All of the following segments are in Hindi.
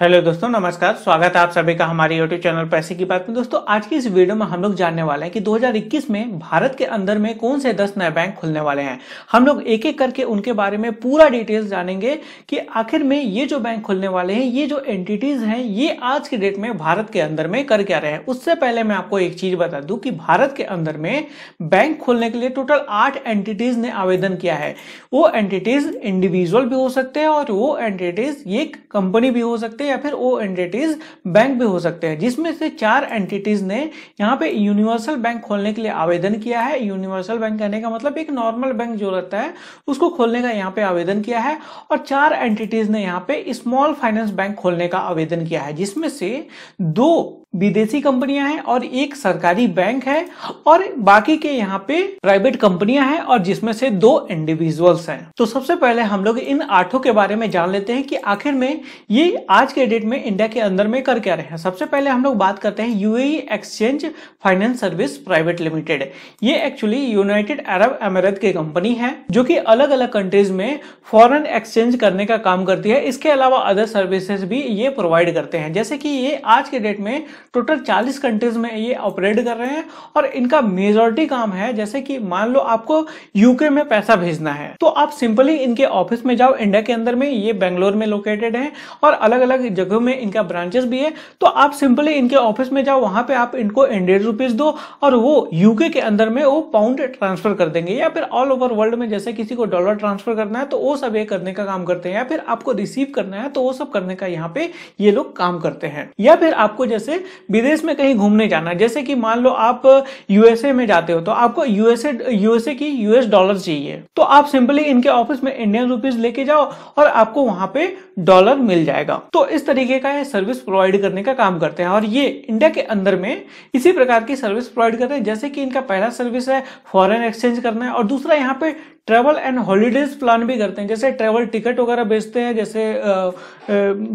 हेलो दोस्तों, नमस्कार, स्वागत है आप सभी का हमारे यूट्यूब चैनल पैसे की बात में। दोस्तों, आज की इस वीडियो में हम लोग जानने वाले हैं कि 2021 में भारत के अंदर में कौन से 10 नए बैंक खुलने वाले हैं। हम लोग एक एक करके उनके बारे में पूरा डिटेल्स जानेंगे कि आखिर में ये जो बैंक खुलने वाले हैं, ये जो एंटिटीज हैं, ये आज के डेट में भारत के अंदर में कर क्या रहे हैं। उससे पहले मैं आपको एक चीज़ बता दू कि भारत के अंदर में बैंक खोलने के लिए टोटल आठ एंटिटीज ने आवेदन किया है। वो एंटिटीज इंडिविजुअल भी हो सकते हैं और वो एंटिटीज ये कंपनी भी हो सकते हैं। या फिर वो एंटिटीज बैंक भी हो सकते हैं। जिसमें से चार एंटिटीज ने यहाँ पे यूनिवर्सल बैंक खोलने के लिए आवेदन किया है। यूनिवर्सल बैंक कहने का मतलब एक नॉर्मल बैंक जो रहता है, उसको खोलने का यहाँ पे आवेदन किया है और चार एंटिटीज ने यहाँ पे स्मॉल फाइनेंस बैंक खोलने का आवेदन किया है। जिसमें से दो विदेशी कंपनियाँ हैं और एक सरकारी बैंक है और बाकी के यहाँ पे प्राइवेट कंपनियाँ हैं और जिसमें से दो इंडिविजुअल्स हैं। तो सबसे पहले हम लोग इन आठों के बारे में जान लेते हैं कि आखिर में ये आज के डेट में इंडिया के अंदर में कर क्या रहे हैं। सबसे पहले हम लोग बात करते हैं UAE exchange finance service private limited ये एक्चुअली यूनाइटेड अरब अमीरत की कंपनी है, जो कि अलग अलग कंट्रीज़ में फॉरेन एक्सचेंज करने का काम करती है। इसके अलावा अदर सर्विसेज़ भी ये प्रोवाइड करते हैं। जैसे कि ये आज के डेट में टोटल 40 कंट्रीज़ में ये ऑपरेट कर रहे हैं और इनका मेजोरिटी काम है, जैसे कि मान लो आपको यूके में पैसा भेजना है तो आप सिंपली इनके ऑफ़िस में जाओ। इंडिया के अंदर में ये बेंगलोर में लोकेटेड है और अलग अलग जगहों में इनका ब्रांचेस भी है। तो आप सिंपली इनके ऑफ़िस में जाओ, वहाँ पे आप इनको इंडियन रुपीज़ दो और वो यूके के अंदर में वो पाउंड ट्रांसफ़र कर देंगे या फिर ऑल ओवर वर्ल्ड में जैसे किसी को डॉलर ट्रांसफ़र करना है तो वो सब ये करने का काम करते हैं या फिर आपको रिसीव करना है तो वो सब करने का यहाँ पे ये लोग काम करते हैं। या फिर आपको जैसे विदेश में कहीं घूमने जाना है, जैसे कि मान लो आप यूएसए में जाते हो तो आपको यूएसए यूएसए की यूएस डॉलर चाहिए। तो आप सिंपली इनके ऑफ़िस में इंडियन रुपीज़ लेके जाओ और आपको वहाँ पे डॉलर मिल जाएगा। तो इस तरीके का ये सर्विस प्रोवाइड करने का काम करते हैं। और ये इंडिया के अंदर में इसी प्रकार की सर्विस प्रोवाइड करते हैं। जैसे कि इनका पहला सर्विस है फॉरेन एक्सचेंज करना है और दूसरा यहाँ पे ट्रैवल एंड हॉलीडेज प्लान भी करते हैं। जैसे ट्रैवल टिकट वगैरह बेचते हैं, जैसे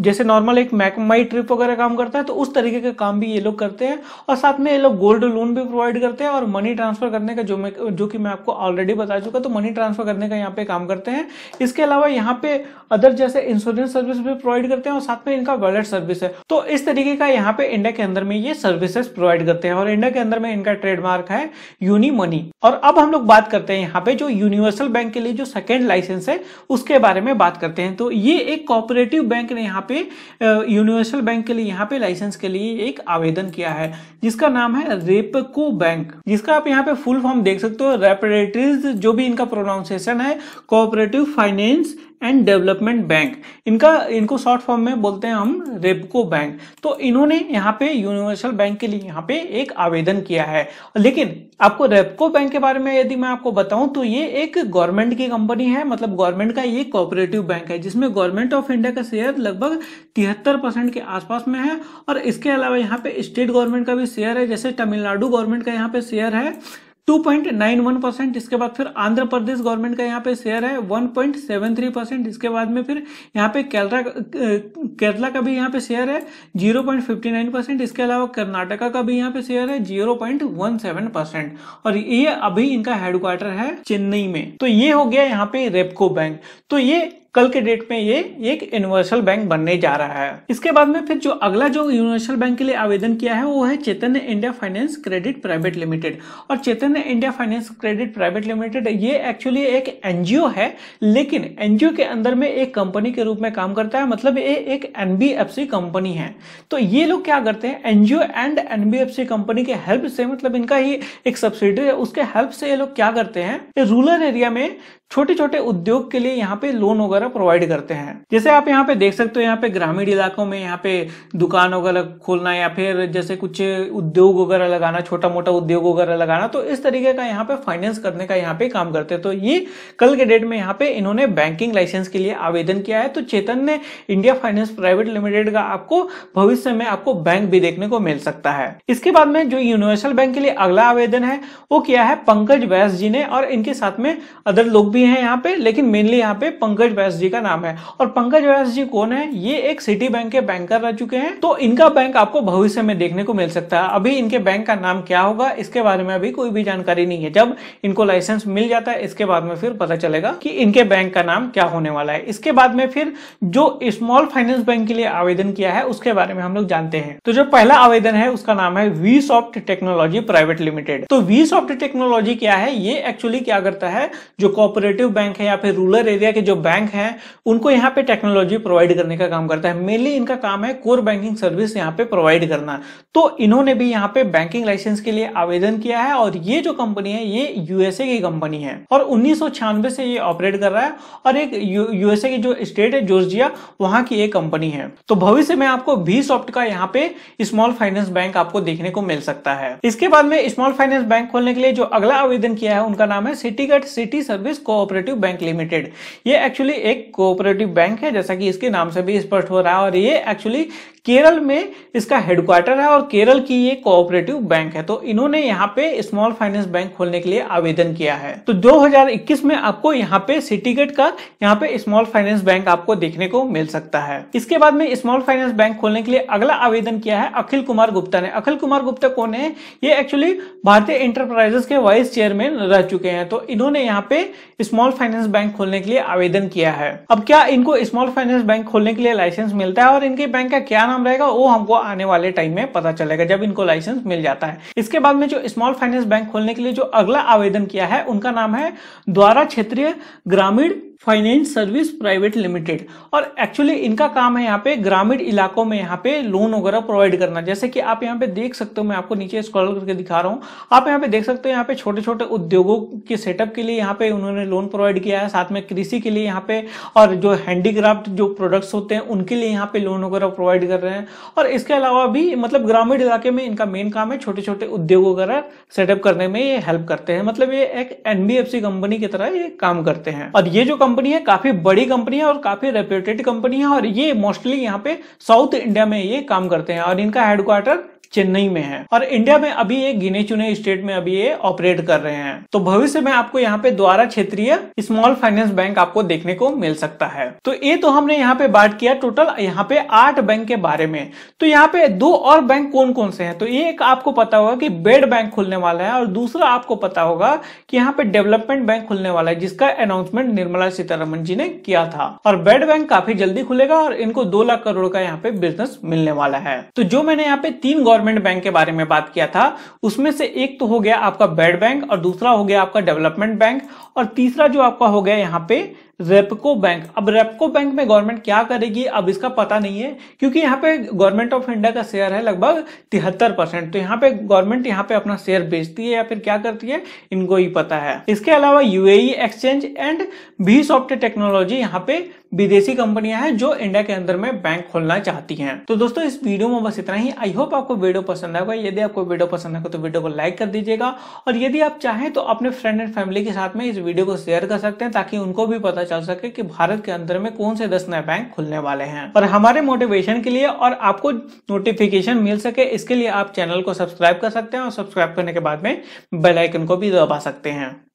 जैसे नॉर्मल एक मैक माई ट्रिप वगैरह काम करता है तो उस तरीके का काम भी ये लोग करते हैं। और साथ में ये लोग गोल्ड लोन भी प्रोवाइड करते हैं और मनी ट्रांसफ़र करने का जो मैं, जो कि मैं आपको ऑलरेडी बता चुका तो मनी ट्रांसफ़र करने का यहाँ पे काम करते हैं। इसके अलावा यहाँ पे अदर जैसे इंश्योरेंस सर्विस भी प्रोवाइड करते हैं और साथ में इनका वॉलेट सर्विस है। तो इस तरीके का यहाँ पे इंडिया के अंदर में ये सर्विसेज़ प्रोवाइड करते हैं और इंडिया के अंदर में इनका ट्रेडमार्क है यूनी मनी और अब हम लोग बात करते हैं यहाँ पे जो यूनिवर्सल बैंक के लिए जो सेकेंड लाइसेंस है, उसके बारे में बात करते हैं। तो ये एक कोऑपरेटिव बैंक ने यहाँ पे यूनिवर्सल बैंक के लिए यहाँ पे लाइसेंस के लिए एक आवेदन किया है, जिसका नाम है रेपको बैंक जिसका आप यहाँ पे फुल फॉर्म देख सकते हो। रेपरेटरीज जो भी इनका प्रोनाउंसिएशन है cooperative finance and development bank. इनका, इनको शॉर्ट फॉर्म में बोलते हैं हम रेपको बैंक। तो इन्होंने यहाँ पे यूनिवर्सल बैंक के लिए यहाँ पे एक आवेदन किया है। लेकिन आपको रेपको बैंक के बारे में यदि मैं आपको बताऊँ तो ये एक गवर्नमेंट की कंपनी है। मतलब गवर्नमेंट का ये कोऑपरेटिव बैंक है, जिसमें गवर्नमेंट ऑफ़ इंडिया का शेयर लगभग तिहत्तर परसेंट के आसपास में है। और इसके अलावा यहाँ पे स्टेट गवर्नमेंट का भी शेयर है, जैसे तमिलनाडु गवर्नमेंट का यहाँ पे शेयर है। 2.91 परसेंट इसके बाद फिर आंध्र प्रदेश गवर्नमेंट का यहाँ पे शेयर है 1.73 परसेंट इसके बाद में फिर यहाँ पे केरला केरला का भी यहाँ पे शेयर है 0.59 परसेंट इसके अलावा कर्नाटका का भी यहाँ पे शेयर है 0.17 परसेंट और ये अभी इनका हेडक्वार्टर है चेन्नई में। तो ये हो गया यहाँ पे रेपको बैंक। तो ये कल के डेट में ये एक यूनिवर्सल बैंक बनने जा रहा है। इसके बाद में फिर जो अगला जो यूनिवर्सल बैंक के लिए आवेदन किया है, वो है Chaitanya India finance credit private limited. और Chaitanya India finance credit private limited, ये एक्चुअली एक एनजीओ है, लेकिन एनजीओ के अंदर में एक कंपनी के रूप में काम करता है मतलब ये एक एनबीएफसी कंपनी है। तो ये लोग क्या करते हैं? एनजीओ एंड एनबीएफसी कंपनी के हेल्प से मतलब इनका ही एक सब्सिडी है, उसके हेल्प से ये लोग क्या करते हैं? रूरल एरिया में छोटे छोटे उद्योग के लिए यहाँ पे लोन वगैरह प्रोवाइड करते हैं। जैसे आप यहाँ पे देख सकते हो, यहाँ पे ग्रामीण इलाकों में यहाँ पे दुकान वगैरह खोलना या फिर जैसे कुछ उद्योग वगैरह लगाना छोटा मोटा उद्योग वगैरह लगाना तो इस तरीके का यहाँ पे फाइनेंस करने का यहाँ पे काम करते हैं। तो ये कल के डेट में यहाँ पे इन्होंने बैंकिंग लाइसेंस के लिए आवेदन किया है। तो चेतन ने इंडिया फाइनेंस प्राइवेट लिमिटेड का आपको भविष्य में आपको बैंक भी देखने को मिल सकता है। इसके बाद में जो यूनिवर्सल बैंक के लिए अगला आवेदन है, वो किया है पंकज वैस जी ने और इनके साथ में अदर लोग भी भी है यहाँ पे, लेकिन मेनली यहाँ पे पंकज व्यास जी का नाम है। और पंकज व्यास जी कौन है? ये एक सिटी बैंक के बैंकर रह चुके हैं। तो इनका बैंक आपको भविष्य में देखने को मिल सकता है। अभी इनके बैंक का नाम क्या होगा, इसके बारे में अभी कोई भी जानकारी नहीं है। जब इनको लाइसेंस मिल जाता है, इसके बाद में फिर पता चलेगा कि इनके बैंक का नाम क्या होने वाला है। इसके बाद में फिर जो स्मॉल फाइनेंस बैंक के लिए आवेदन किया है, उसके बारे में हम लोग जानते हैं। तो जो पहला आवेदन है, उसका नाम है V soft technology private limited तो वी सॉफ्ट टेक्नोलॉजी क्या है? ये एक्चुअली क्या करता है, जो कोऑपरेटिव बैंक है या फिर रूरल एरिया के जो बैंक है, उनको यहाँ पे टेक्नोलॉजी प्रोवाइड करने का काम करता है। मेनली इनका काम है कोर बैंकिंग सर्विस यहाँ पे प्रोवाइड करना। तो इन्होंने भी यहाँ पे बैंकिंग लाइसेंस के लिए आवेदन किया है और ये जो कंपनी है, ये यूएसए की कंपनी है। और उन्नीस से ये ऑपरेट कर रहा है और एक यूएसए की जो स्टेट है जॉर्जिया वहाँ की एक कंपनी है। तो भविष्य में आपको वी सॉफ्ट का यहाँ पे स्मॉल फाइनेंस बैंक आपको देखने को मिल सकता है। इसके बाद में स्मॉल फाइनेंस बैंक खोलने के लिए जो अगला आवेदन किया है, उनका नाम है सिटीगट city service cooperative bank limited ये एक्चुअली एक कोऑपरेटिव बैंक है, जैसा कि इसके नाम से भी स्पष्ट हो रहा है और ये एक्चुअली केरल में इसका हेडक्वार्टर है और केरल की ये कोऑपरेटिव बैंक है। तो इन्होंने यहाँ पे स्मॉल फाइनेंस बैंक खोलने के लिए आवेदन किया है। तो 2021 में आपको यहाँ पे सिटीगेट का, यहाँ पे स्मॉल फाइनेंस बैंक आपको देखने को मिल सकता है। इसके बाद में स्मॉल फाइनेंस बैंक खोलने के लिए अगला आवेदन किया है अखिल कुमार गुप्ता ने। अखिल कुमार गुप्ता कौन है? ये एक्चुअली भारतीय इंटरप्राइजेस के वाइस चेयरमैन रह चुके हैं। तो इन्होंने यहाँ पे स्मॉल फाइनेंस बैंक खोलने के लिए आवेदन किया है। अब क्या इनको स्मॉल फाइनेंस बैंक खोलने के लिए लाइसेंस मिलता है और इनके बैंक का क्या नाम रहेगा, वो हमको आने वाले टाइम में पता चलेगा, जब इनको लाइसेंस मिल जाता है। इसके बाद में जो स्मॉल फाइनेंस बैंक खोलने के लिए जो अगला आवेदन किया है, उनका नाम है द्वारा Kshetriya Gramin finance service private limited और एक्चुअली इनका काम है यहाँ पे ग्रामीण इलाकों में यहाँ पे लोन वगैरह प्रोवाइड करना। जैसे कि आप यहाँ पे देख सकते हो, मैं आपको नीचे स्क्रॉल करके दिखा रहा हूँ। आप यहाँ पे देख सकते हो यहाँ पे छोटे छोटे उद्योगों के सेटअप के लिए यहाँ पे उन्होंने लोन प्रोवाइड किया है। साथ में कृषि के लिए यहाँ पे और जो हैंडीक्राफ्ट जो प्रोडक्ट्स होते हैं, उनके लिए यहाँ पे लोन वगैरह प्रोवाइड कर रहे हैं। और इसके अलावा भी मतलब ग्रामीण इलाके में इनका मेन काम है छोटे छोटे उद्योग वगैरह सेटअप करने में ये हेल्प करते हैं। मतलब ये एक एनबीएफसी कंपनी की तरह ये काम करते हैं। और ये जो है, काफ़ी बड़ी कंपनी है और काफ़ी रेप्यूटेड कंपनी है और ये मोस्टली यहाँ पे साउथ इंडिया में ये काम करते हैं और इनका हेडक्वार्टर चेन्नई में है। और इंडिया में अभी ये गिने चुने स्टेट में अभी ये ऑपरेट कर रहे हैं। तो भविष्य में आपको यहाँ पे द्वारा क्षेत्रीय स्मॉल फाइनेंस बैंक आपको देखने को मिल सकता है। तो ये तो हमने यहाँ पे बात किया टोटल यहाँ पे आठ बैंक के बारे में। तो यहाँ पे दो और बैंक कौन कौन से हैं? तो ये एक आपको पता होगा कि बेड बैंक खुलने वाला है और दूसरा आपको पता होगा कि यहाँ पे डेवलपमेंट बैंक खुलने वाला है, जिसका अनाउंसमेंट निर्मला सीतारमन जी ने किया था। और बेड बैंक काफ़ी जल्दी खुलेगा और इनको दो लाख करोड़ का यहाँ पे बिज़नेस मिलने वाला है। तो जो मैंने यहाँ पे तीन गवर्नमेंट गवर्नमेंट बैंक के बारे में बात किया था। उसमें से एक तो हो गया आपका बेड बैंक और दूसरा हो गया आपका डेवलपमेंट बैंक और तीसरा जो आपका हो गया यहाँ पे रेपको बैंक। अब रेपको बैंक में गवर्नमेंट क्या करेगी अब इसका पता नहीं है, क्योंकि यहाँ पे गवर्नमेंट ऑफ़ इंडिया का शेयर है लगभग तिहत्तर परसेंट। तो यहाँ पे गवर्नमेंट यहाँ पे अपना शेयर बेचती है या फिर क्या करती है, इनको ही पता है। इसके अलावा यूएई एक्सचेंज एंड भी सॉफ्ट टेक्नोलॉजी यहाँ पे विदेशी कंपनियाँ हैं जो इंडिया के अंदर में बैंक खोलना चाहती हैं। तो दोस्तों, इस वीडियो में बस इतना ही। आई होप आपको वीडियो पसंद आएगा। यदि आपको वीडियो पसंद आएगा तो वीडियो को लाइक कर दीजिएगा। और यदि आप चाहें तो अपने फ्रेंड एंड फैमिली के साथ में इस वीडियो को शेयर कर सकते हैं, ताकि उनको भी पता चल सके कि भारत के अंदर में कौन से दस नए बैंक खुलने वाले हैं। और हमारे मोटिवेशन के लिए और आपको नोटिफिकेशन मिल सके, इसके लिए आप चैनल को सब्सक्राइब कर सकते हैं और सब्सक्राइब करने के बाद में बेलाइकन को भी दबा सकते हैं।